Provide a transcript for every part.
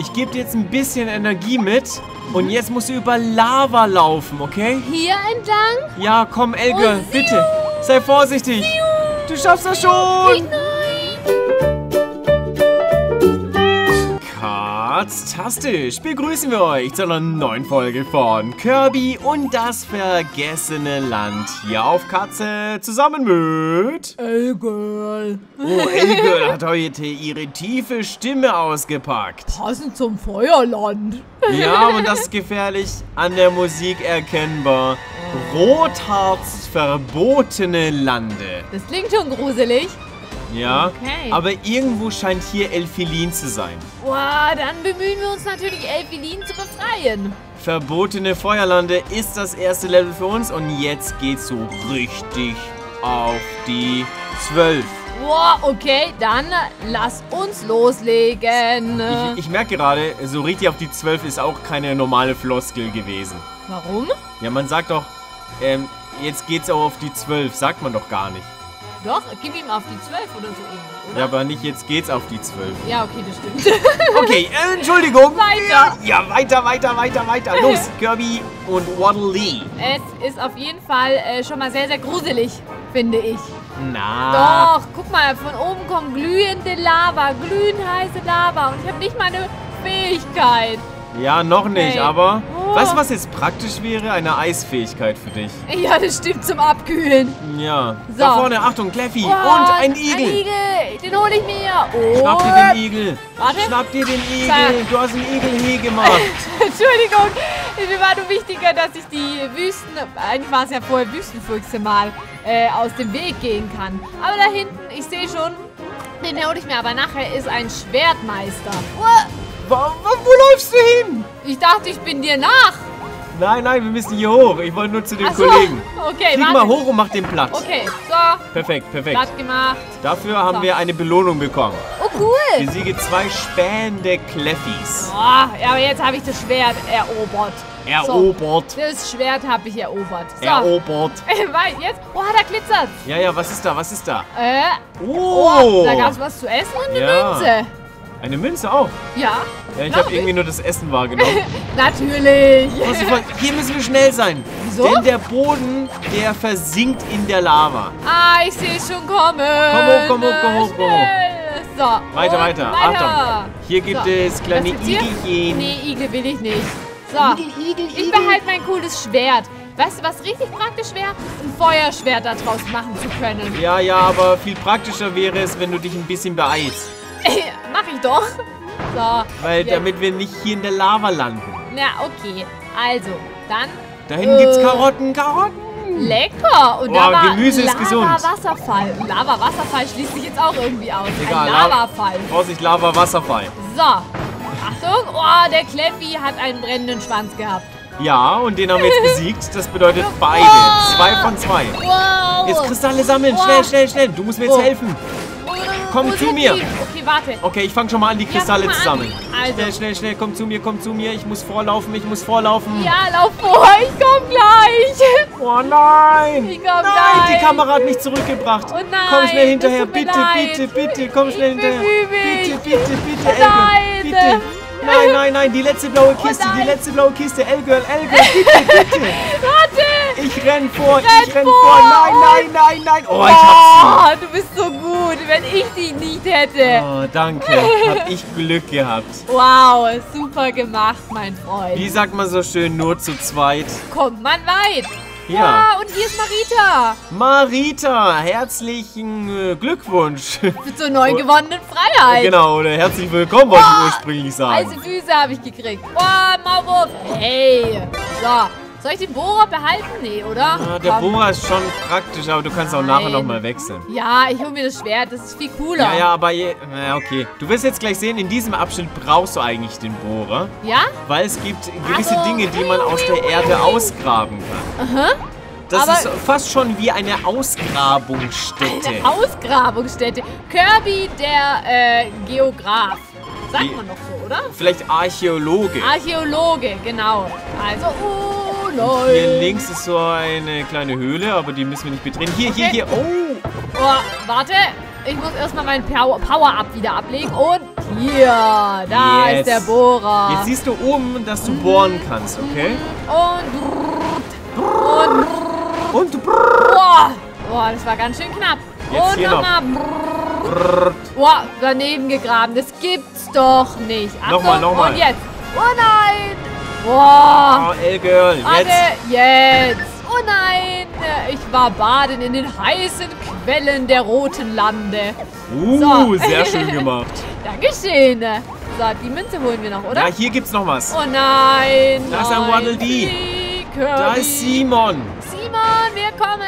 ich gebe dir jetzt ein bisschen Energie mit. Und jetzt musst du über Lava laufen, okay? Hier entlang? Ja, komm, Elke, Oh, bitte. Sei vorsichtig. Du schaffst das schon. Fantastisch! Begrüßen wir euch zu einer neuen Folge von Kirby und das vergessene Land. Hier auf Katze zusammen mit... Elgirl. Oh, Elke hat heute ihre tiefe Stimme ausgepackt. Passend zum Feuerland. Ja, und das ist gefährlich an der Musik erkennbar. Rotharz verbotene Lande. Das klingt schon gruselig. Ja, Okay. aber irgendwo scheint hier Elfilin zu sein. Boah, dann bemühen wir uns natürlich, Elfilin zu befreien. Verbotene Feuerlande ist das erste Level für uns und jetzt geht's so richtig auf die 12. Boah, okay, dann lass uns loslegen. Ich, ich merke gerade, so richtig auf die 12 ist auch keine normale Floskel gewesen. Warum? Ja, man sagt doch, ähm, jetzt geht's auch auf die 12, sagt man doch gar nicht. Doch, gib ihm auf die 12 oder so irgendwie, oder? Ja, aber nicht jetzt geht's auf die 12. Ja, okay, das stimmt. Okay, äh, Entschuldigung. Weiter. Ja, weiter, weiter, weiter, weiter. Los, Kirby und Waddle Lee. es ist auf jeden Fall äh, schon mal sehr, sehr gruselig, finde ich. Na. Doch, guck mal, von oben kommt glühende Lava, glühend heiße Lava und ich habe nicht meine Fähigkeit. Ja, noch nicht, Okay. aber Oh. Weißt du, was jetzt praktisch wäre? Eine Eisfähigkeit für dich. Ja, das stimmt zum Abkühlen. Ja. So. Da vorne, Achtung, Kleffi. Oh, und ein Igel. Ein Igel, den hole ich mir. Oh. Schnapp dir den Igel. Warte. Schnapp dir den Igel. Zack. Du hast ein Igelheh gemacht. Entschuldigung, mir war nur wichtiger, dass ich die Wüsten, eigentlich war es ja vorher Wüstenfüchse mal, äh, aus dem Weg gehen kann. Aber da hinten, ich sehe schon, den hole ich mir aber nachher, ist ein Schwertmeister. Uah, wo, wo, wo läufst du hin? Ich dachte, ich bin dir nach. Nein, nein, wir müssen hier hoch. Ich wollte nur zu den Ach so, Kollegen. Okay, Flieg warte. mal hoch und mach den platt. Okay, so, Perfekt, perfekt. platt gemacht. Dafür haben So. wir eine Belohnung bekommen. Oh, cool. Besiege zwei spähende Kleffis. Oh, aber jetzt habe ich das Schwert erobert. Erobert. So, das Schwert habe ich erobert. So, Erobert. Jetzt, oh, da glitzert. Ja, ja, was ist da? Was ist da? Äh, Oh! oh, da gab es was zu essen und eine Ja. Münze. Eine Münze auch. Ja, Ja, ich habe irgendwie nur das Essen wahrgenommen. natürlich. Hier müssen wir schnell sein. Wieso? Denn der Boden, der versinkt in der Lava. Ah, ich sehe es schon kommen. Komm hoch, komm hoch, komm hoch, komm hoch. So, Weiter, weiter. weiter. Achtung. Hier gibt So. es kleine? Igelchen. Nee, Igel will ich nicht. So, ich behalte mein cooles Schwert. Weißt du, was richtig praktisch wäre? Ein Feuerschwert daraus machen zu können. Ja, ja, aber viel praktischer wäre es, wenn du dich ein bisschen beeilst. Mach ich doch. So. Weil jetzt- damit wir nicht hier in der Lava landen. Na, okay. Also, dann Da hinten gibt's Äh. Karotten, Karotten. lecker. Und Oh, da war Gemüse ist gesund. Lava-Wasserfall. Lava-Wasserfall schließt sich jetzt auch irgendwie aus. Egal, Ein Lava- Lavafall. Vorsicht, Lava, Wasserfall. So. Achtung. Oh, der Kleffi hat einen brennenden Schwanz gehabt. Ja, und den haben wir jetzt besiegt. Das bedeutet beide. Wow. Zwei von zwei. Wow. Jetzt Kristalle sammeln. Wow. Schnell, schnell, schnell. Du musst mir jetzt Oh. helfen. Komm zu mir. die? Okay, warte. Okay, ich fange schon mal an, die Kristalle guck zu sammeln. Also. Schnell, schnell, schnell. Komm zu mir, komm zu mir. Ich muss vorlaufen, ich muss vorlaufen. Ja, lauf vor. Ich komm gleich. Oh nein! Ich komm nein, gleich. die Kamera hat mich zurückgebracht. Oh nein, Komm schnell hinterher, bitte, leid. bitte, bitte, komm schnell Ich hinterher. Bitte, bitte, bitte, Elke, Nein. bitte. Nein, nein, nein, die letzte blaue Kiste, die nein. letzte blaue Kiste. Elgirl, Elgirl, bitte, bitte. Warte. Ich renn vor, ich Renn renn vor. vor. Nein, nein, nein, nein. Oh, ich hab's. Oh, du bist so gut, wenn ich dich nicht hätte. Oh, danke. Hab ich Glück gehabt. Wow, super gemacht, mein Freund. Wie sagt man so schön, nur zu zweit? Kommt man weit. Ja. und hier ist Marita. Marita, herzlichen äh, Glückwunsch. Zur neu gewonnenen Freiheit. genau, oder herzlich willkommen, wollte ich ursprünglich sagen. Heiße Füße habe ich gekriegt. Boah, Maulwurf. Hey. So, soll ich den Bohrer behalten? Nee, oder? Ah, der Komm. Bohrer ist schon praktisch, aber du kannst auch nachher Nein. nochmal wechseln. Ja, ich hole mir das Schwert. Das ist viel cooler. Ja, ja, aber je, na, okay. Du wirst jetzt gleich sehen, in diesem Abschnitt brauchst du eigentlich den Bohrer, Ja? weil es gibt gewisse Also, Dinge, die man aus der Erde ausgraben kann. Das Aber- ist fast schon wie eine Ausgrabungsstätte. Eine Ausgrabungsstätte. Kirby, der äh, Geograf. Sagt man noch so, oder? Vielleicht Archäologe. Archäologe, genau. Also, oh Hier nein. links ist so eine kleine Höhle, aber die müssen wir nicht betreten. Hier, hier, Okay. hier. Oh! Oh, warte. Ich muss erstmal meinen Power- Power-Up wieder ablegen. Und Hier, da Jetzt. ist der Bohrer. Jetzt siehst du oben, dass du bohren kannst, okay? Und und Und boah, boah, das war ganz schön knapp. Jetzt und hier noch. nochmal. Boah, daneben gegraben. Das gibt's doch nicht. Achtung, Nochmal, nochmal. Und jetzt. Oh nein. Boah. Oh, L-Girl, jetzt. Warte, jetzt. Oh nein. Ich war baden in den heißen Quellen der Roten Lande. Uh, So. sehr schön gemacht. Dankeschön. So, die Münze holen wir noch, oder? Ja, hier gibt's noch was. Oh nein. Da ist ein. Waddle Dee. Da ist Simon. Simon, wir kommen.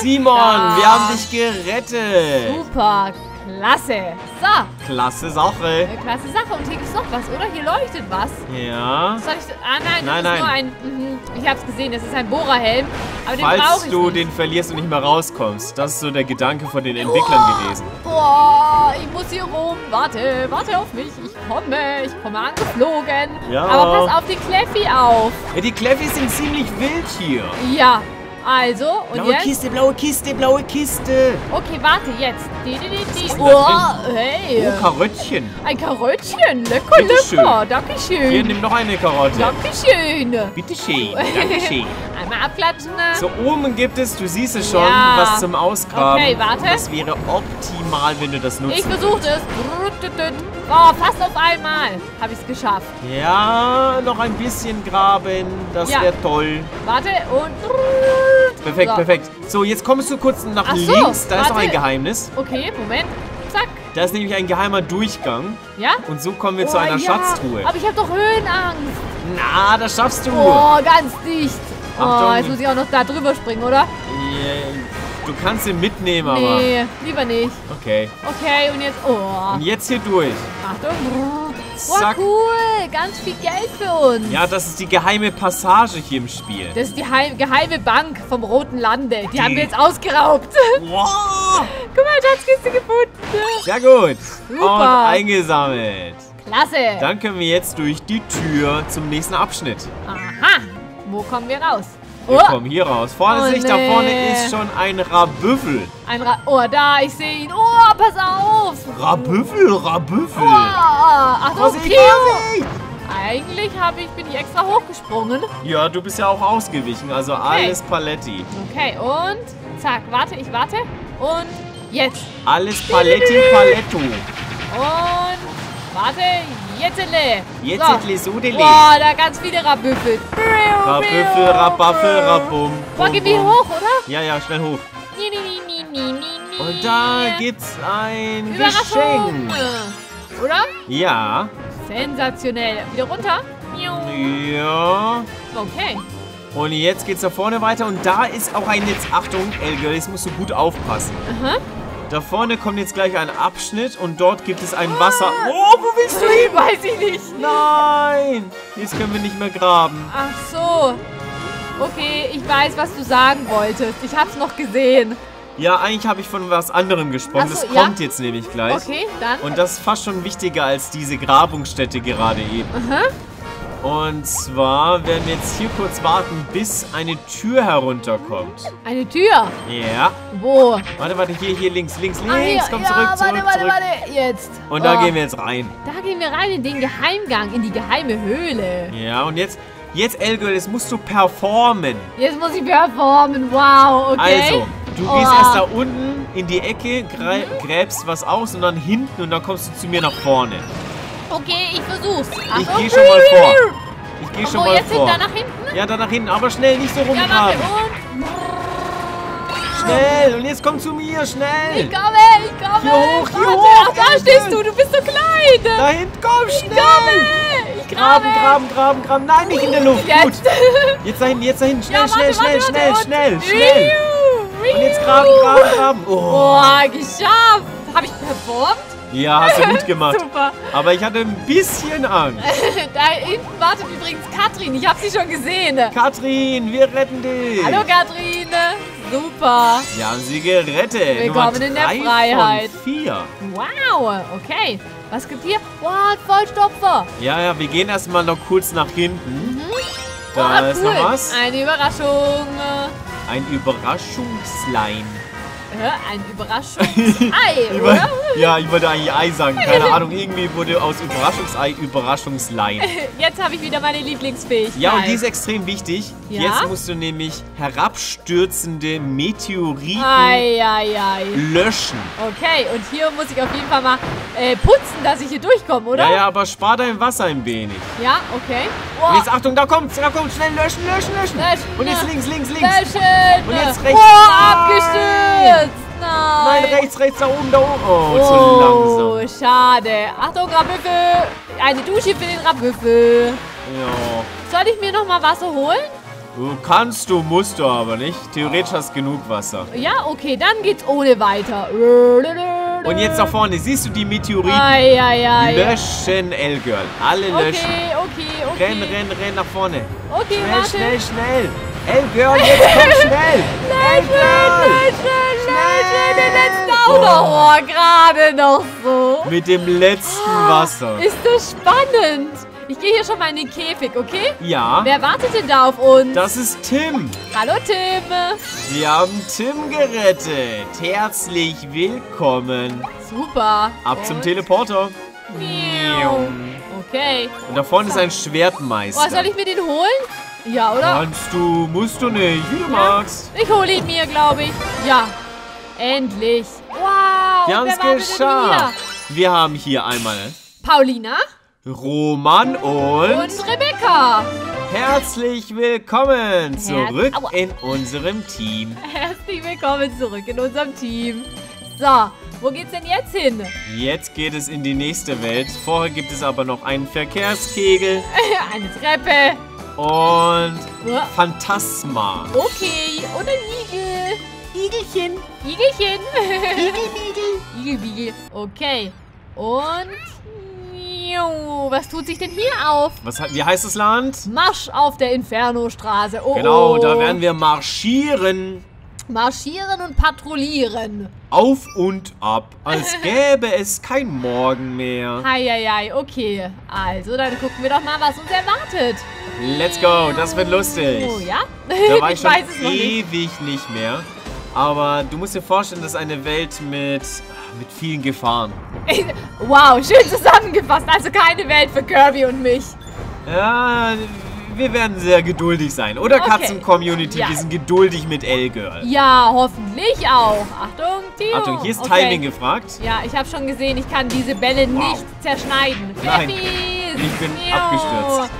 Simon, Da. wir haben dich gerettet. Super, klasse. So, Klasse Sache. eine klasse Sache. Und hier gibt's noch was, oder? Hier leuchtet was. Ja. Soll ich. Ah, nein, das Nein, ist nein. nur ein. Mhm, ich hab's gesehen, das ist ein Bohrerhelm. Aber den Falls ich du nicht. den verlierst und nicht mehr rauskommst. Das ist so der Gedanke von den Entwicklern gewesen. Boah, ich muss hier rum. Warte, warte auf mich. Ich komme. Ich komme angeflogen. Ja. Aber pass auf die Kleffi auf. Ja, die Kleffis sind ziemlich wild hier. Ja. Also, und Blaue jetzt? Kiste, blaue Kiste, blaue Kiste. Okay, warte, jetzt. Die, die, die, Oh, hey. Oh, Karöttchen. Ein Karottchen. Lecker, Bitteschön. lecker. Hier, Dankeschön. nimm noch eine Karotte. Dankeschön. Bitteschön, dankeschön. Einmal abklatschen. ne? So, oben gibt es, du siehst es schon, Ja. was zum Ausgraben. Okay, warte. Das wäre optimal, wenn du das Ich nutzen versuche es. Oh, fast auf einmal habe ich es geschafft. Ja, noch ein bisschen graben. Das Ja. wäre toll. Warte und... Perfekt, So. perfekt. So, jetzt kommst du kurz nach Ach so, links. Da ist noch warte. ein Geheimnis. Okay, Moment. Zack. Da ist nämlich ein geheimer Durchgang. Ja? Und so kommen wir zu Oh, einer ja. Schatztruhe. Aber ich habe doch Höhenangst. Na, das schaffst du. Oh, ganz dicht. Oh, Achtung. jetzt muss ich auch noch da drüber springen, oder? Yeah. Du kannst ihn mitnehmen, aber. Nee, lieber nicht. Okay. Okay, und jetzt... Oh. Und jetzt hier durch. Achtung. Oh, Zack. cool. Ganz viel Geld für uns. Ja, das ist die geheime Passage hier im Spiel. Das ist die heim geheime Bank vom Roten Lande. Die, Die- haben wir jetzt ausgeraubt. Wow. Guck mal, Schatzkiste gefunden. Sehr gut. Super. Und eingesammelt. Klasse. Dann können wir jetzt durch die Tür zum nächsten Abschnitt. Aha. Wo kommen wir raus? Wir Oh, kommen hier raus. Vorne Oh, ich, da nee. vorne ist schon ein Rabüffel. ein Ra oh, da, ich sehe ihn. Oh, pass auf. Rabüffel, Rabüffel. Oh, Vorsicht, Piu. Vorsicht. Eigentlich habe ich, bin ich extra hochgesprungen. Ja, du bist ja auch ausgewichen, also alles Paletti. Okay, und zack, warte, ich warte. Und jetzt. Alles Paletti, Paletto. Und warte, jetzele. Jetzt so. sind Lesudele. Boah, da ganz viele Rabüffel. Rabüffel, Rabaffe, Rabum. Boah, geh hoch, oder? Ja, ja, schnell hoch. Nie, nie, nie. Und da gibt's ein. Geschenk. Oder? Ja. Sensationell. Wieder runter. Ja. Okay. Und jetzt geht's da vorne weiter und da ist auch ein Netz. Achtung, Elger, jetzt musst du gut aufpassen. Aha. Da vorne kommt jetzt gleich ein Abschnitt und dort gibt es ein Wasser. Oh, wo willst du hin? Weiß ich nicht. Nein! Jetzt können wir nicht mehr graben. Ach so. Okay, ich weiß, was du sagen wolltest. Ich hab's noch gesehen. Ja, eigentlich habe ich von was anderem gesprochen. So, das ja? kommt jetzt nämlich gleich. Okay, dann. Und das ist fast schon wichtiger als diese Grabungsstätte gerade eben. Aha. Und zwar werden wir jetzt hier kurz warten, bis eine Tür herunterkommt. Eine Tür. Ja. Wo? Warte, warte, hier, hier, links, links, links. Ah, hier. Komm ja, zurück, warte, zurück, warte, zurück. warte. Jetzt. Und da Oh. gehen wir jetzt rein. Da gehen wir rein in den Geheimgang, in die geheime Höhle. Ja, und jetzt, jetzt, Elgirl, jetzt musst du performen. Jetzt muss ich performen. Wow, okay. Also, du Oh. gehst erst da unten in die Ecke, grä gräbst was aus und dann hinten und dann kommst du zu mir nach vorne. Okay, ich versuch's. Ich Achtung. gehe schon mal vor. Ich gehe schon Wo, mal jetzt vor. hin, da nach hinten? Ja, da nach hinten, aber schnell, nicht so Ja, rumgraben. Und Schnell, und jetzt komm zu mir, schnell. ich komme, ich komme. Hier hoch, hier Warte, hoch, Ach, da stehst du. Du bist so klein. Da hinten, komm, Ich schnell. komme. Ich Graben, grabe. graben, graben, graben. Nein, nicht in der Luft. Jetzt. Gut. Jetzt dahin, jetzt dahin. Schnell, Ja, warte, schnell, schnell, warte, schnell, schnell, schnell. Und jetzt graben, graben, graben. Oh. Boah, geschafft. Habe ich performt? Ja, hast du gut gemacht. Super. Aber ich hatte ein bisschen Angst. Da hinten wartet übrigens Katrin. Ich habe sie schon gesehen. Katrin, wir retten dich. Hallo Katrin. Super. Wir haben sie gerettet. Willkommen in der Freiheit. Vier. Wow. Okay. Was gibt hier? Wow, Vollstopfer. Ja, ja, wir gehen erstmal noch kurz nach hinten. Da oh, ist cool. noch was. Eine Überraschung. Ein Überraschungslein. Ein Überraschungsei, oder? ja, ich wollte eigentlich Ei sagen. Keine Ahnung, irgendwie wurde aus Überraschungsei Überraschungslein. Jetzt habe ich wieder meine Lieblingsfähigkeit. Ja, und die ist extrem wichtig. Ja? Jetzt musst du nämlich herabstürzende Meteoriten Ei, ei, ei. löschen. Okay, und hier muss ich auf jeden Fall mal äh, putzen, dass ich hier durchkomme, oder? Ja, ja, aber spar dein Wasser ein wenig. Ja, okay. Und Oh, jetzt Achtung, da kommt's, da kommt's, schnell löschen, löschen, löschen. Löschen. Und jetzt links, links, links. löschen. Und jetzt rechts. Oh, abgestürzt. Nein. Nein, rechts, rechts, da oben, da oben. Oh, Oh, zu langsam. schade. Achtung, Rabbüffel. Eine Dusche für den Rabbüffel. Ja. Soll ich mir noch mal Wasser holen? Du kannst du, musst du aber nicht. Theoretisch hast du genug Wasser. Ja, okay, dann geht's ohne weiter. Und jetzt da vorne, siehst du die Meteoriten? Ei, ei, ei. Löschen, L-Girl. Alle löschen. Okay, okay, okay. Renn, renn, renn nach vorne. Okay, Schnell, warte. schnell, schnell. L-Girl, jetzt komm schnell. L-Girl. Schnell, schnell, schnell, den letzten auch noch. Oh, gerade noch so. Mit dem letzten Wasser. Ist das spannend. Ich gehe hier schon mal in den Käfig, okay? Ja, Wer wartet denn da auf uns? das ist Tim. Hallo, Tim. Wir haben Tim gerettet. Herzlich willkommen. Super. Ab zum Und- Teleporter. Miau. Okay. Und da vorne ist ein Oh, Schwertmeister. soll ich mir den holen? Ja, oder? Kannst du, musst du nicht, wie du magst. Ich hole ihn mir, glaube ich. Ja. Endlich. Wow. Wir haben es geschafft. Wir haben hier einmal? Paulina Roman und, und Rebecca. herzlich willkommen zurück Aua. in unserem Team. Herzlich willkommen zurück in unserem Team. So, wo geht's denn jetzt hin? Jetzt geht es in die nächste Welt. Vorher gibt es aber noch einen Verkehrskegel Eine Treppe. Und Phantasma. Okay, und ein Igel. Igelchen. Igelchen. Igel, Igelbiegel. Okay. Und... Miau. Was tut sich denn hier auf? Was, wie heißt das Land? Marsch auf der Inferno-Straße. Oh, Genau, oh. da werden wir marschieren. Marschieren und patrouillieren. Auf und ab, als gäbe es kein Morgen mehr. Heieiei, okay. Also, dann gucken wir doch mal, was uns erwartet. Let's go, das wird lustig. Oh, ja? Da war ich schon weiß es noch nicht. ewig nicht mehr. Aber du musst dir vorstellen, das ist eine Welt mit, mit vielen Gefahren. Wow, schön zusammengefasst. Also keine Welt für Kirby und mich. Ja, wir werden sehr geduldig sein. Oder Okay. Katzen-Community, Ja. wir sind geduldig mit L-Girl. Ja, hoffentlich auch. Achtung, Theo. Achtung, hier ist Okay. Timing gefragt. Ja, ich habe schon gesehen, ich kann diese Bälle Wow. nicht zerschneiden. Nein, Pfeffis. ich bin Miau. abgestürzt.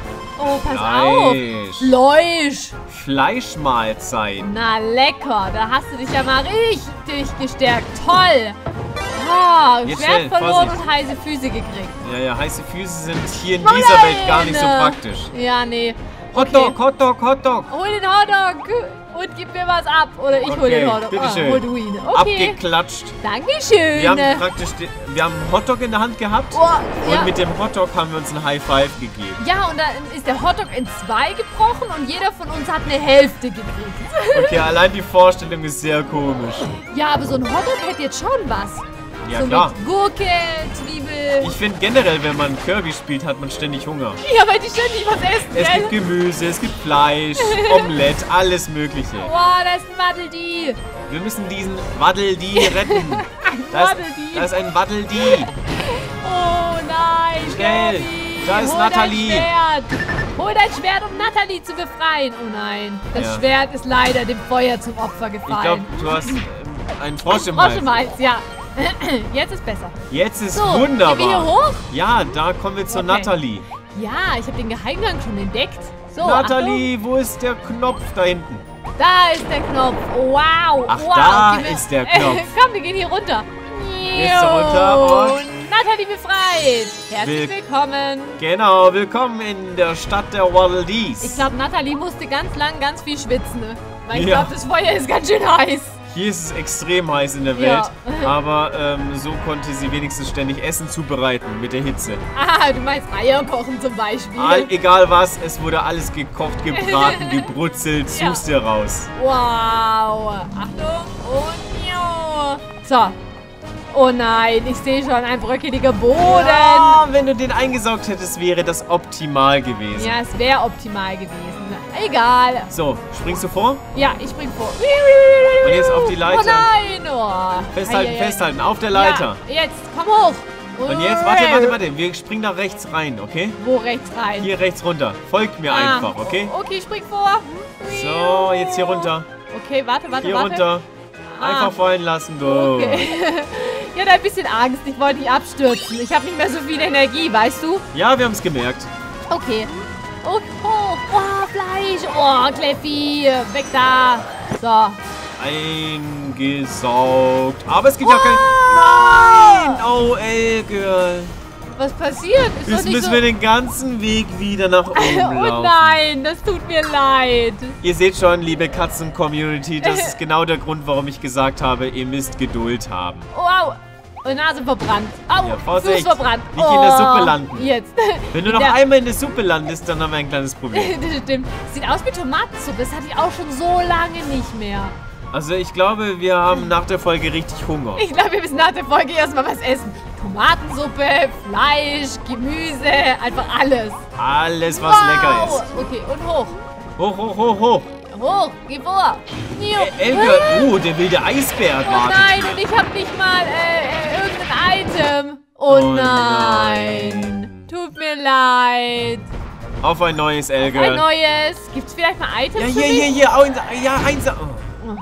Oh, pass auf. Fleisch. Fleisch. Fleischmahlzeit. Na lecker, da hast du dich ja mal richtig gestärkt. Toll. Ah, Jetzt Schwert schnell, verloren Vorsicht. und heiße Füße gekriegt. Ja, ja, heiße Füße sind hier in Oh dieser nein. Welt gar nicht so praktisch. Ja, nee. Hotdog, Hotdog, Hotdog. Hol den Hotdog und gib mir was ab. Oder ich hol Okay, den Hotdog. bitteschön. Ah, hol du ihn. Okay. Abgeklatscht. Dankeschön. Wir haben praktisch den, wir haben einen Hotdog in der Hand gehabt Oh, und ja. mit dem Hotdog haben wir uns ein High Five gegeben. ja, und dann ist der Hotdog in zwei gebrochen und jeder von uns hat eine Hälfte gekriegt. Okay, allein die Vorstellung ist sehr komisch. Ja, aber so ein Hotdog hätte jetzt schon was. Ja, so klar. mit Gurke, Zwiebel. Ich finde generell, wenn man Kirby spielt, hat man ständig Hunger. ja, weil die ständig was essen, Es gell? gibt Gemüse, es gibt Fleisch, Omelette, alles Mögliche. Boah, da ist ein Waddel-Die. Wir müssen diesen Waddel-Die retten. Da ist, Waddel-Die. da ist ein Waddel-Die. Oh nein, Schnell. Kirby. Da ist Hol Schwert. Hol dein Schwert, um Natalie zu befreien. Oh nein, das Ja. Schwert ist leider dem Feuer zum Opfer Ich gefallen. glaube, du hast ähm, einen Frosch im Frosch im Hals. Hals, ja. Jetzt ist besser. Jetzt ist So, wunderbar. gehen wir hier hoch? Ja, da kommen wir zur Okay. Natalie. Ja, ich habe den Geheimgang schon entdeckt. So, Natalie, wo ist der Knopf da hinten? Achtung, da ist der Knopf. Wow. Ach, wow. da wir- ist der Knopf. Komm, wir gehen hier runter. Gehst runter und- Natalie befreit. Herzlich Will- willkommen. Genau, willkommen in der Stadt der Waddle Dees. Ich glaube, Natalie musste ganz lang ganz viel schwitzen. Ne? Weil ich Ja. glaube, das Feuer ist ganz schön heiß. Hier ist es extrem heiß in der Ja. Welt, aber ähm, so konnte sie wenigstens ständig Essen zubereiten mit der Hitze. Ah, du meinst Eier kochen zum Beispiel. All, egal was, es wurde alles gekocht, gebraten, gebrutzelt, Ja. suchst dir raus. Wow. Achtung und jo. So. Oh nein, ich sehe schon ein bröckeliger Boden. Ja, wenn du den eingesaugt hättest, wäre das optimal gewesen. Ja, es wäre optimal gewesen. Egal. So, springst du vor? Ja, ich spring vor. Und jetzt auf die Leiter. Oh nein. Oh. Festhalten, Ei, ei, ei. festhalten, auf der Leiter. Ja, jetzt, komm hoch. Und jetzt, warte, warte, warte, wir springen da rechts rein, okay? Wo rechts rein? Hier rechts runter. Folgt mir Ah, einfach, okay? Okay, spring vor. So, jetzt hier runter. Okay, warte, warte, Hier warte. runter. Einfach Ah. fallen lassen, du. Okay. ich hatte ein bisschen Angst. Ich wollte nicht abstürzen. Ich habe nicht mehr so viel Energie, weißt du? Ja, wir haben es gemerkt. Okay. Oh, oh, oh, Fleisch. Oh, Kleffi. Weg da. So. Eingesaugt. Aber es gibt ja kein... Nein! Oh, Elgirl. Was passiert? Ist Jetzt müssen so... wir den ganzen Weg wieder nach oben Oh laufen. nein, das tut mir leid. Ihr seht schon, liebe Katzen-Community, das ist genau der Grund, warum ich gesagt habe, ihr müsst Geduld haben. Wow. Oh, Nase verbrannt. Au, Ja, Vorsicht. Fuß verbrannt. Nicht in der Suppe landen. Jetzt. Wenn du noch Ja. einmal in der Suppe landest, dann haben wir ein kleines Problem. das stimmt. Sieht aus wie Tomatensuppe. Das hatte ich auch schon so lange nicht mehr. Also ich glaube, wir haben nach der Folge richtig Hunger. Ich glaube, wir müssen nach der Folge erstmal was essen. Tomatensuppe, Fleisch, Gemüse, einfach alles. Alles, was lecker ist. Okay, und hoch. Hoch, hoch, hoch, hoch. Hoch, geh vor. Elke, oh, der wilde Eisbär Oh wartet. nein, und ich habe nicht mal äh, äh, irgendein Item. Oh, Oh nein. nein. Tut mir leid. Auf ein neues Ein Elke. neues. Gibt's vielleicht mal Items Ja, für hier, mich? hier, hier. Eins, ja, eins. Oh. Oh,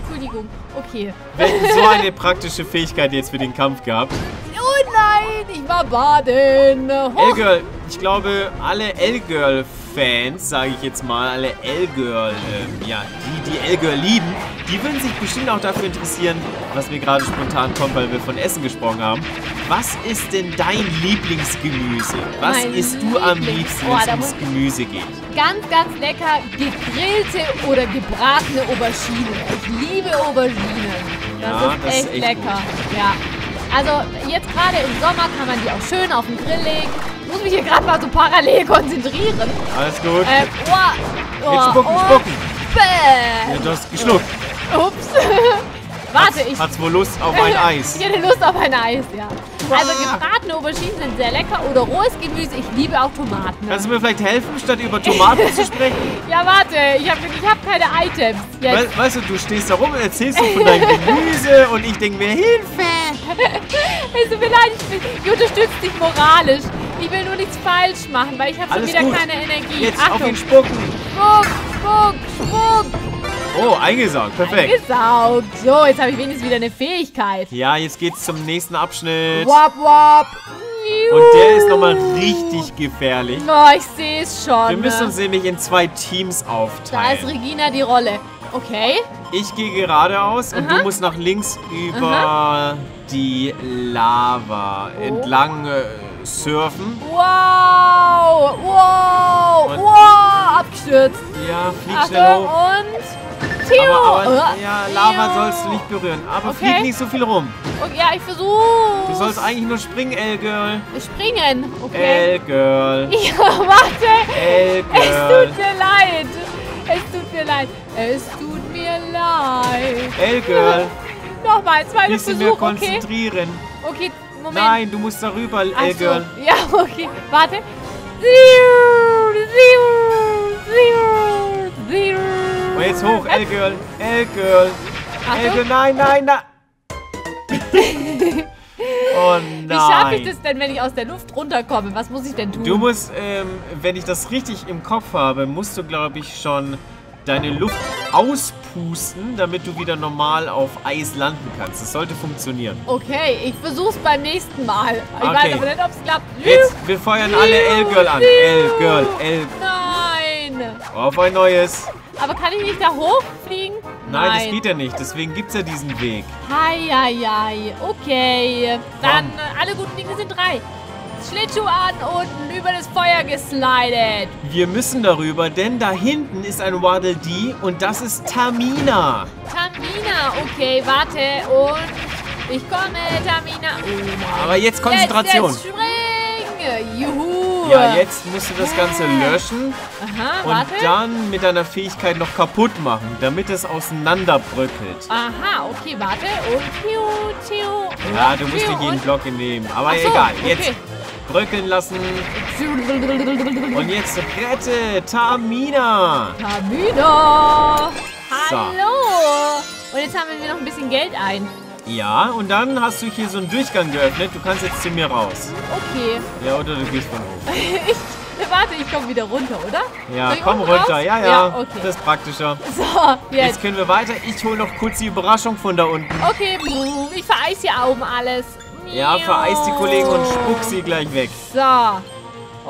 Entschuldigung. Okay. Wir hätten so eine praktische Fähigkeit jetzt für den Kampf gehabt. Oh nein, ich war baden. Hoch. L-Girl, ich glaube, alle L-Girl-Fans, sage ich jetzt mal, alle L-Girl, ähm, ja, die, die L-Girl lieben, die würden sich bestimmt auch dafür interessieren, was mir gerade spontan kommt, weil wir von Essen gesprochen haben. Was ist denn dein Lieblingsgemüse? Was Mein isst du am liebsten, Oh, wenn es ums Gemüse geht? Ganz, ganz lecker gegrillte oder gebratene Aubergine. Ich liebe Auberginen. Das Ja, ist das ist echt, echt lecker. Ja. Also jetzt gerade im Sommer kann man die auch schön auf den Grill legen. Ich muss mich hier gerade mal so parallel konzentrieren. Alles gut? Ähm, oh, oh, Jetzt spucken, oh, spucken. Bäh. Du hast geschluckt. Ups. Warte, ich, Hat's wohl Lust auf ein Eis? ich hätte Lust auf ein Eis, ja. Also Ah. gebratene Auberginen sind sehr lecker oder rohes Gemüse. Ich liebe auch Tomaten. Kannst du mir vielleicht helfen, statt über Tomaten zu sprechen? Ja, warte, ich habe ich hab keine Items. Jetzt. We weißt du, du stehst da rum und erzählst von deinem Gemüse und ich denke mir, Hilfe! Es tut mir leid, ich, ich unterstütze dich moralisch. Ich will nur nichts falsch machen, weil ich habe schon wieder gut. keine Energie. Jetzt auf Achtung. ihn spucken. Spuck, spuck, spuck. Oh, eingesaugt. Perfekt. Gesaugt. So, jetzt habe ich wenigstens wieder eine Fähigkeit. Ja, jetzt geht's zum nächsten Abschnitt. Wap, wap. Und der ist nochmal richtig gefährlich. Oh, ich sehe es schon. Wir müssen uns nämlich in zwei Teams da ist aufteilen. Regina die Rolle. Okay. Ich gehe geradeaus und Aha. du musst nach links über die Lava Oh. entlang äh, surfen. Wow. Wow. Und- wow. Abgestürzt. Ja, flieg schnell hoch. und... Tiu. Aber, aber Uh, ja, Lava tiu. sollst du nicht berühren. Aber Okay. flieg nicht so viel rum. Okay, ja, ich versuche. Du sollst eigentlich nur springen, L-Girl. Springen. Okay. L-Girl. Ja, warte. Es L-Girl. tut mir leid. Es tut mir leid. Es tut mir leid. L-Girl. Nochmal, zweiter Bisschen mehr Versuch. Okay. konzentrieren. Okay, Moment. Nein, du musst darüber, Ach so. L-Girl. Ja, okay. Warte. Ziu, ziu, ziu, ziu. Und jetzt hoch, L-Girl. L-Girl. L-Girl, nein, nein, nein. oh nein. Wie schaffe ich das denn, wenn ich aus der Luft runterkomme? Was muss ich denn tun? Du musst, ähm, wenn ich das richtig im Kopf habe, musst du, glaube ich, schon deine Luft auspusten, damit du wieder normal auf Eis landen kannst. Das sollte funktionieren. Okay, ich versuch's beim nächsten Mal. Ich Okay. weiß aber nicht, ob es klappt. Jetzt, wir feuern alle L-Girl an. L-Girl, L. Nein. Auf ein neues. Aber kann ich nicht da hochfliegen? Nein, das geht ja nicht. Deswegen gibt es ja diesen Weg. Hei, hei, hei. Okay. Dann äh, alle guten Dinge sind drei. Schlittschuh an und über das Feuer geslidet. Wir müssen darüber, denn da hinten ist ein Waddle Dee und das ist Tamina. Tamina, okay, warte. Und ich komme, Tamina. Oh Aber jetzt Konzentration. Jetzt, jetzt spring. Juhu. Ja, jetzt musst du das Ganze löschen Aha, und warte. dann mit deiner Fähigkeit noch kaputt machen, damit es auseinanderbröckelt. Aha, okay, warte. Und tiu, tiu. Ja, du musst nicht jeden Block nehmen. Aber so, egal, okay. jetzt bröckeln lassen. Und jetzt rette Tamina. Tamina! So. Hallo! Und jetzt haben wir noch ein bisschen Geld ein. Ja, und dann hast du hier so einen Durchgang geöffnet. Du kannst jetzt zu mir raus. Okay. Ja, oder du gehst von oben. Ich, warte, ich komme wieder runter, oder? Ja, ich komm runter. raus? Ja, ja. Ja, okay. Das ist praktischer. So, Jetzt jetzt. können wir weiter. Ich hole noch kurz die Überraschung von da unten. Okay, ich vereis hier oben alles. Ja, vereist die Kollegen und spuck sie gleich weg. So.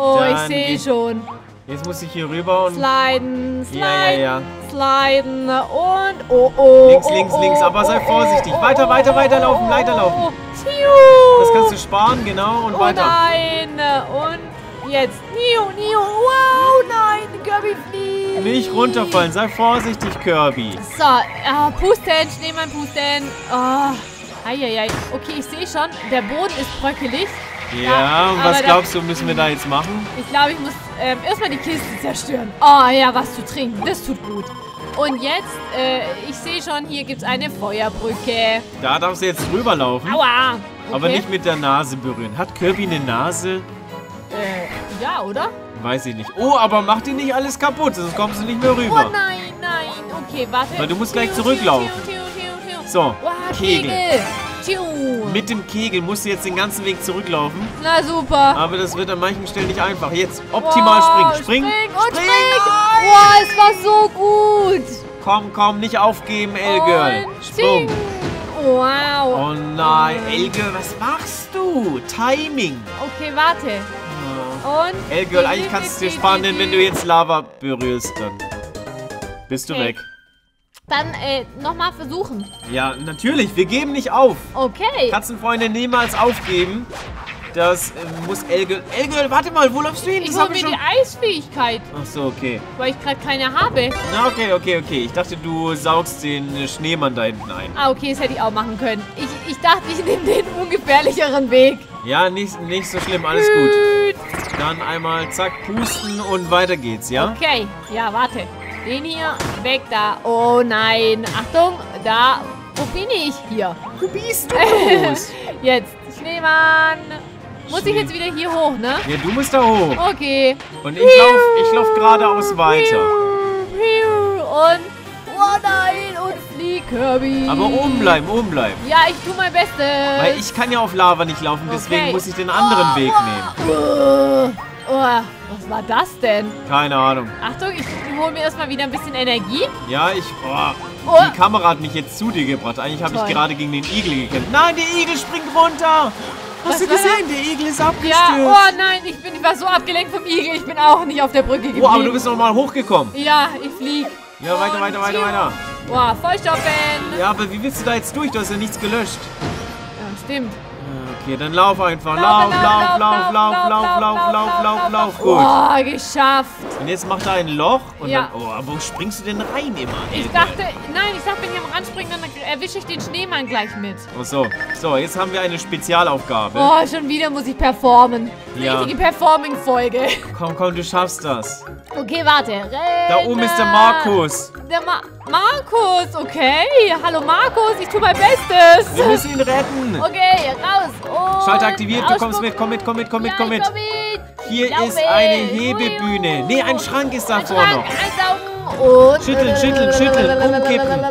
Oh, ich Dann sehe geht- schon. Jetzt muss ich hier rüber und Sliden, sliden, Ja, ja, ja. Sliden und oh, oh. Links, oh, links, oh, links, aber sei oh, vorsichtig. oh, Weiter, oh, weiter, oh, weiterlaufen, oh, weiterlaufen. oh, oh. Tiu. das kannst du sparen, genau, und Oh weiter. nein! Und jetzt. Niu, niu. Wow, nein! Kirby fliegt! Nicht runterfallen, sei vorsichtig, Kirby. So, äh, pusten, Schneemann pusten. Oh. Eieiei. Okay, ich sehe schon, der Boden ist bröckelig. Ja, und was glaubst du, müssen wir da jetzt machen? Ich glaube, ich muss ähm, erstmal die Kiste zerstören. Oh ja, was zu trinken, das tut gut. Und jetzt, äh, ich sehe schon, hier gibt es eine Feuerbrücke. Da darfst du jetzt rüberlaufen, Aua! Okay. aber nicht mit der Nase berühren. Hat Kirby eine Nase? Äh, ja, oder? Weiß ich nicht. Oh, aber mach dir nicht alles kaputt, sonst kommst du nicht mehr Oh rüber. nein, nein. Okay, warte. Weil du musst gleich zurücklaufen. So, Kegel. Kegel. Tiu. Mit dem Kegel musst du jetzt den ganzen Weg zurücklaufen. Na super. Aber das wird an manchen Stellen nicht einfach. Jetzt optimal wow, springen. Spring, spring und spring. Nein! Wow, es war so gut. Komm, komm, nicht aufgeben, Elgirl. Zing. Wow. Oh nein, Elgirl, was machst du? Timing. Okay, warte. Und Elgirl, eigentlich kannst du es dir sparen, denn wenn du jetzt Lava berührst, dann bist du Okay. weg. Dann äh, nochmal versuchen. Ja, natürlich, wir geben nicht auf. Okay. Katzenfreunde niemals aufgeben. Das äh, muss Elgirl... Elgirl, warte mal, wo läufst du hin? Ich Das mir schon... die Eisfähigkeit, Ach so, okay. weil ich gerade keine habe. Na, okay, okay, okay. Ich dachte, du saugst den äh, Schneemann da hinten ein. Ah, okay, das hätte ich auch machen können. Ich, ich dachte, ich nehme den ungefährlicheren Weg. Ja, nicht, nicht so schlimm, alles gut. Dann einmal zack, pusten und weiter geht's, ja? Okay, ja, warte. Den hier, weg da. Oh nein. Achtung, da. Wo bin ich? Hier. Wo bist du los? Jetzt, Schneemann. Muss ich Schnee- jetzt wieder hier hoch, ne? ja, du musst da hoch. Okay. Und ich lauf, ich lauf geradeaus weiter. Und. Oh nein, und flieg, Kirby. Aber oben bleiben, oben bleiben. Ja, ich tue mein Bestes. Weil ich kann ja auf Lava nicht laufen, deswegen Okay. muss ich den anderen Weg nehmen. Oh, oh, was war das denn? Keine Ahnung. Achtung, ich hole mir erstmal wieder ein bisschen Energie. Ja, ich... Oh, Oh. Die Kamera hat mich jetzt zu dir gebracht. Eigentlich habe ich gerade gegen den Igel gekämpft. Nein, der Igel springt runter. Was Hast du war gesehen? Der Igel ist abgestürzt. Ja, oh nein, ich, bin, ich war so abgelenkt vom Igel. Ich bin auch nicht auf der Brücke geblieben. Oh, aber du bist noch mal hochgekommen. Ja, ich flieg. Ja, weiter, weiter, weiter, weiter. Boah, vollstoppen. Ja, aber wie willst du da jetzt durch? Du hast ja nichts gelöscht. Ja, stimmt. Okay, dann lauf einfach. Lauf, Lauf, lauf, lauf, lauf, lauf, lauf, lauf, lauf. Gut. Boah, geschafft. Und jetzt macht er ein Loch und Ja. dann... Oh, aber wo springst du denn rein immer? Ich dachte, nein, ich dachte, wenn ich am Rand springe, dann erwische ich den Schneemann gleich mit. Oh, so. So, jetzt haben wir eine Spezialaufgabe. Oh, schon wieder muss ich performen. Eine Ja. richtige Performing-Folge. Komm, komm, du schaffst das. Okay, warte. Renne. Da oben ist der Markus. Der Ma Markus, okay. Hallo Markus, ich tue mein Bestes. Wir müssen ihn retten. Okay, raus. Und Schalter aktiviert, du kommst mit, komm mit, komm mit, komm mit, Ja, komm mit. komm mit. Hier lauf ist eine Hebebühne. Nee, ein Schrank ist Ein davor Schrank, noch. einsaugen und... Schütteln, schütteln, schütteln, umkippen.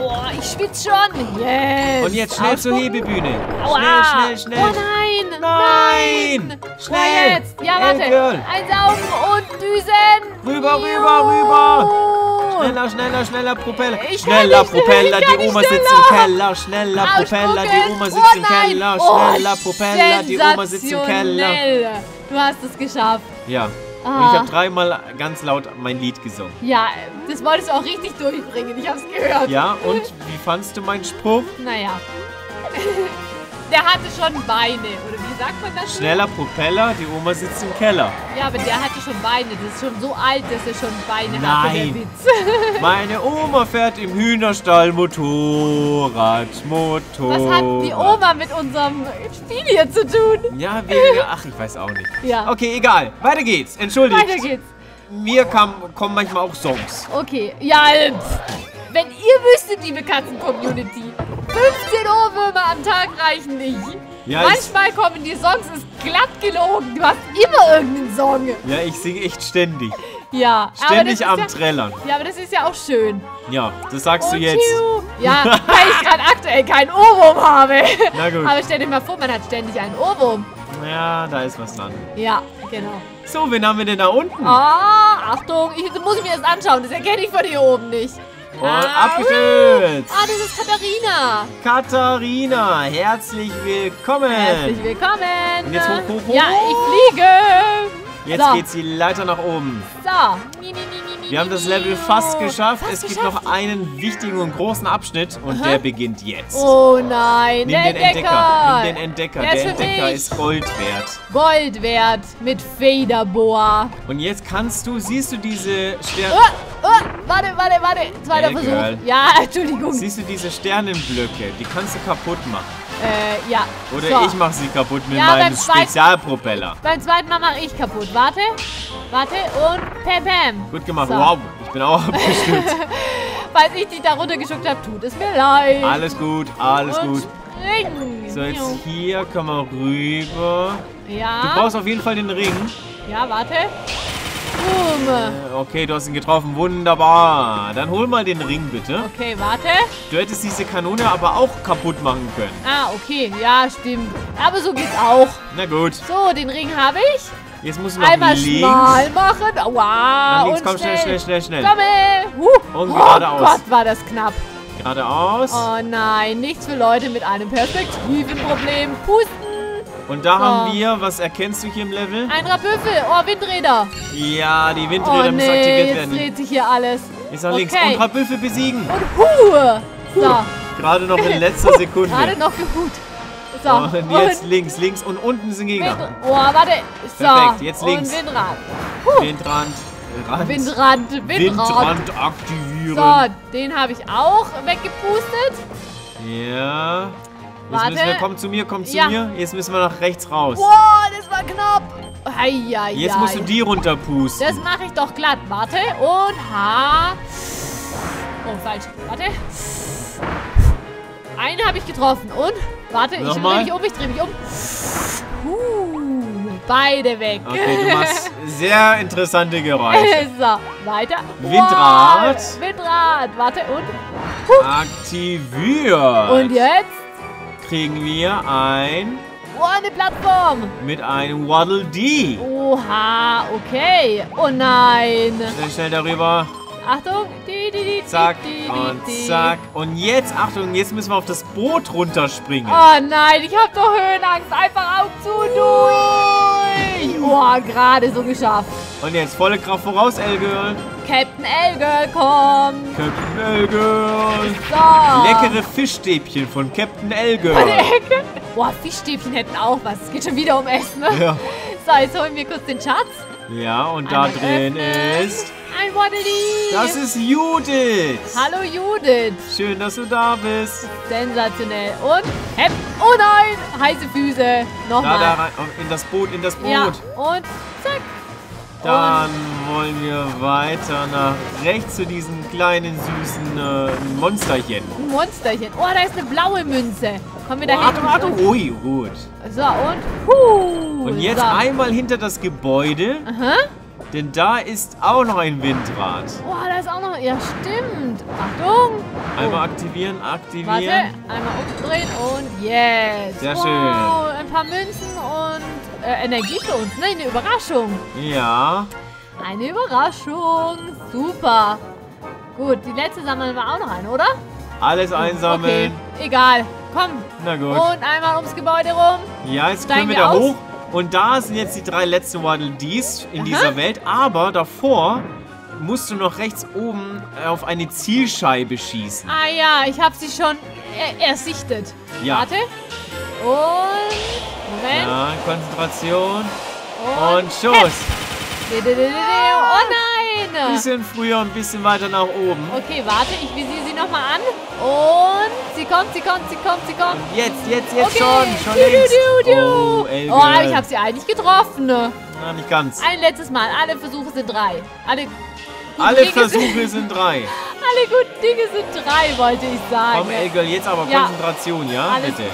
Oh, ich schwitze schon. Yes. Und jetzt schnell zur Ausspucken. Hebebühne. Aua. Schnell, schnell, schnell. Oh nein. Nein. Wo Schnell. jetzt? Ja, warte. Einsaugen und düsen. Rüber, rüber, rüber. Schneller, schneller, schneller Propeller. Ich schneller nicht, Propeller, ich kann die Oma sitzt im. Keller. Schneller Propeller, die. Oma sitzt oh, im. Keller. Oh, Schneller Propeller, die Oma sitzt im Keller. Du hast es geschafft. Ja. Und Ah. ich habe dreimal ganz laut mein Lied gesungen. Ja, das wolltest du auch richtig durchbringen. Ich hab's gehört. Ja, und wie fandst du meinen Spruch? Naja. der hatte schon Beine. Oder wie sagt man das? Schneller Propeller, die Oma sitzt im Keller. Ja, aber der hatte schon Beine. Das ist schon so alt, dass er schon Beine der Nein. Witz. Meine Oma fährt im Hühnerstall Motorrad, Motorrad. Was hat die Oma mit unserem Spiel hier zu tun? Ja, wegen, ach, ich weiß auch nicht. Ja. Okay, egal. Weiter geht's. Entschuldigt. Weiter geht's. Mir kam, kommen manchmal auch Songs. Okay, ja, pff. wenn ihr wüsstet, liebe Katzen-Community, 15 Ohrwürmer am Tag reichen nicht. Ja, Manchmal kommen die Songs, ist glatt gelogen. Du hast immer irgendeinen Song. Ja, ich singe echt ständig. Ja, Ständig am ja, Trällern. Ja, aber das ist ja auch schön. Ja, das sagst du Und jetzt. tschiu. Ja, weil ich gerade aktuell keinen Ohrwurm habe. Na gut. Aber stell dir mal vor, man hat ständig einen Ohrwurm. Ja, da ist was dran. Ja, genau. So, wen haben wir denn da unten? Ah, Achtung, ich das muss ich mir das anschauen. Das erkenne ich von hier oben nicht. Und ah, abgestürzt. Ah, das ist Katharina. Katharina, herzlich willkommen. Herzlich willkommen. Und jetzt hoch, hoch, hoch. Ja, ich fliege. Jetzt so. geht's die Leiter nach oben. So. Ni, ni, ni, ni, ni, Wir haben das Level fast geschafft. Fast es gibt geschafft. noch einen wichtigen und großen Abschnitt und der beginnt jetzt. Oh nein, Nimm der den Entdecker. Nimm den Entdecker. Der Der, ist Entdecker ist Gold wert. Gold wert mit Federboa. Und jetzt kannst du, siehst du diese Sterne. Oh, warte, warte, warte. Zweiter Hey, Versuch. Ja, Entschuldigung. Siehst du diese Sternenblöcke? Die kannst du kaputt machen. Äh, ja. Oder so. ich mache sie kaputt mit Ja, meinem Spezialpropeller. Beim zweiten Mal mache ich kaputt. Warte. Warte und pam, pam. Gut gemacht. So. Wow, ich bin auch abgestürzt. Falls ich dich da runtergeschubst habe, tut es mir leid. Alles gut, alles und gut. Springen. So, jetzt hier können wir rüber. Ja. Du brauchst auf jeden Fall den Ring. Ja, warte. Boom. Äh, Okay, du hast ihn getroffen. Wunderbar. Dann hol mal den Ring, bitte. Okay, warte. Du hättest diese Kanone aber auch kaputt machen können. Ah, okay. Ja, stimmt. Aber so geht's auch. Na gut. So, den Ring habe ich. Jetzt musst du noch Einmal links. schmal machen. Wow. Nach links, komm, schnell, schnell, schnell, schnell. Komme. Huh. Und oh geradeaus. Gott, war das knapp. Geradeaus. Oh nein, nichts für Leute mit einem Perspektivenproblem. Pusten. Und da Oh. haben wir, was erkennst du hier im Level? Ein Rapüffel. Oh, Windräder. Ja, die Oh Windräder müssen nee, aktiviert jetzt werden. dreht sich hier alles. Jetzt nach links. Okay. Und Rabüffel besiegen. Und Hu. So, Gerade noch in letzter Sekunde. gerade noch gehut. So, Und jetzt links, links und unten sind Gegner. Wind oh, warte. So, Perfekt, jetzt links. Und Windrad. Windrand. Rand. Windrad, Windrad. Windrand aktivieren. So, den habe ich auch weggepustet. Ja. Jetzt Warte. müssen wir, komm zu mir, komm zu Ja. mir. Jetzt müssen wir nach rechts raus. Boah, das war knapp. Eieiei. Jetzt musst du die runterpusten. Das mache ich doch glatt. Warte. Und ha. Oh, falsch. Warte. Eine habe ich getroffen. Und? Warte, ich drehe Nochmal. mich um, ich drehe mich um. Huh, beide weg. Okay, du machst sehr interessante Geräusche. so, weiter. Windrad. Wow, Windrad. Warte, und? Aktiviert. Und jetzt? Kriegen wir ein Oh, eine Plattform. mit einem Waddle Dee. Oha, okay. Oh nein. Schnell, schnell darüber. Achtung. Die, die, die, Zack und zack. Und jetzt, Achtung, jetzt müssen wir auf das Boot runterspringen. Oh nein, ich hab doch Höhenangst. Einfach auf zu durch. Oh, gerade so geschafft. Und jetzt volle Kraft voraus, L-Girl. Captain Elgirl kommt. Captain L-Girl. So. Leckere Fischstäbchen von Captain An der L-Girl. Ecke. Boah, Fischstäbchen hätten auch was. Es geht schon wieder um Essen. Ne? Ja. So, jetzt holen wir kurz den Schatz. ja, und da Einmal drin öffnen. ist... Ein Waddle Das ist Judith. Hallo Judith. Schön, dass du da bist. Sensationell. Und hepp. Oh nein. Heiße Füße. Da, Nochmal. da rein, in das Boot, in das Boot. Ja. Und zack. Dann wollen wir weiter nach rechts zu diesen kleinen süßen äh, Monsterchen. Ein Monsterchen. Oh, da ist eine blaue Münze. Kommen wir da Oh, hin? Achtung, Achtung. Ui, gut. So, und? Huh. Und jetzt so. einmal hinter das Gebäude, Aha. denn da ist auch noch ein Windrad. Oh, da ist auch noch... Ja, stimmt. Achtung. Einmal aktivieren, Warte, aktivieren. einmal umdrehen und jetzt. Sehr wow, schön. ein paar Münzen und äh, Energie für uns. Nein, eine Überraschung. Ja. Eine Überraschung. Super. Gut, die letzte sammeln wir auch noch ein, oder? Alles einsammeln. Okay, egal. Komm. Na gut. Und einmal ums Gebäude rum. Ja, jetzt steigen können wir wir da aus? hoch. Und da sind jetzt die drei letzten Waddle Dees in dieser Welt. Aber davor musst du noch rechts oben äh, auf eine Zielscheibe schießen. Ah ja, ich habe sie schon er ersichtet. Ja. Warte. Und. Moment. Ja, Konzentration. Und. Und Schuss. Oh nein! Bisschen früher, ein bisschen weiter nach oben. Okay, warte, ich visiere sie nochmal an. Und sie kommt, sie kommt, sie kommt, sie kommt. Und jetzt, jetzt, jetzt Okay. schon. Schon Du, du, längst. du, du. Oh, Elke. Oh, aber ich habe sie eigentlich getroffen. ne? Na, nicht ganz. Ein letztes Mal. Alle Versuche sind drei. Alle, Alle Dinge Sind, Versuche sind drei. alle guten Dinge sind drei, wollte ich sagen. Komm, Elgirl, jetzt aber Ja. Konzentration, ja? Alles- Bitte.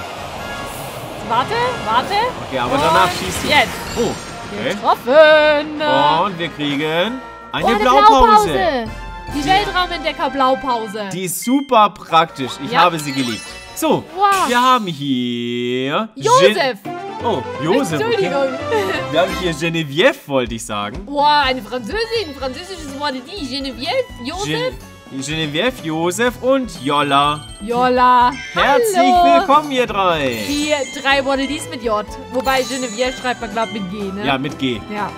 Warte, warte. Okay, aber Und danach schießt du. Jetzt. Oh, okay. Getroffen. Und wir kriegen eine oh, eine Blaupause. Die Weltraumentdecker Blaupause. Die ist super praktisch. Ich Ja. habe sie geliebt. So, Wow. wir haben hier... Josef. Gen oh, Josef. Okay. Entschuldigung. Wir haben hier Genevieve, wollte ich sagen. Wow, eine Französin. Französisches Wort. Die Genevieve. Josef. Gen Genevieve, Josef und Jolla. Jola. Herzlich Hallo. willkommen, ihr drei. Die drei Waddle Dees mit J. Wobei Genevieve schreibt man, glaube mit G, ne? Ja, mit G. Ja.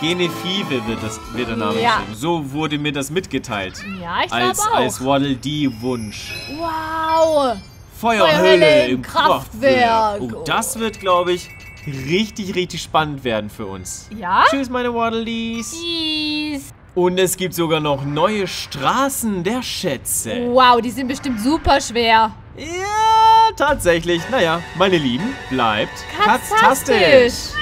Genevieve wird, das, wird der Name Ja. geschrieben. So wurde mir das mitgeteilt. Ja, ich glaube Als, auch. als Waddle Dee Wunsch. wow. Feuerhöhle Feuerhöhle im im Kraftwerk. Oh, das wird, glaube ich, richtig, richtig spannend werden für uns. Ja? Tschüss, meine Waddle Dees. Tschüss. Und es gibt sogar noch neue Straßen der Schätze. Wow, die sind bestimmt super schwer. Ja, tatsächlich. Naja, meine Lieben, bleibt Katztastisch.